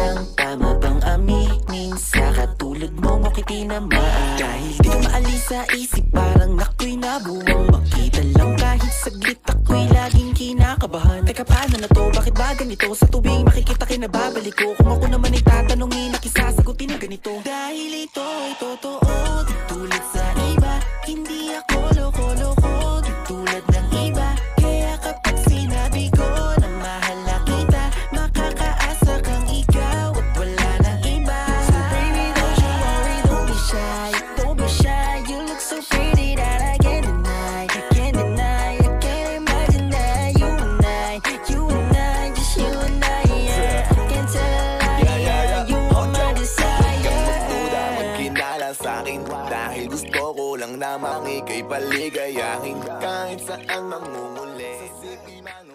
ng tama bang aminin sa katulad mo mo kitinamaan Dahil di ko maalis sa isip parang ako'y nabuwang. Makita lang kahit saglit ako'y laging kinakabahan. Teka paano na to? Bakit ba ganito? Sa tubing makikita kinababalik ko. Kung ako naman ay tatanungin nakisasagutin na ganito. Dahil ito ay totoo Di tulad sa iba Hindi ako lang akin. Dahil gusto ko lang na makikipaligayahin Kahit saan mangunguli Sa sipi man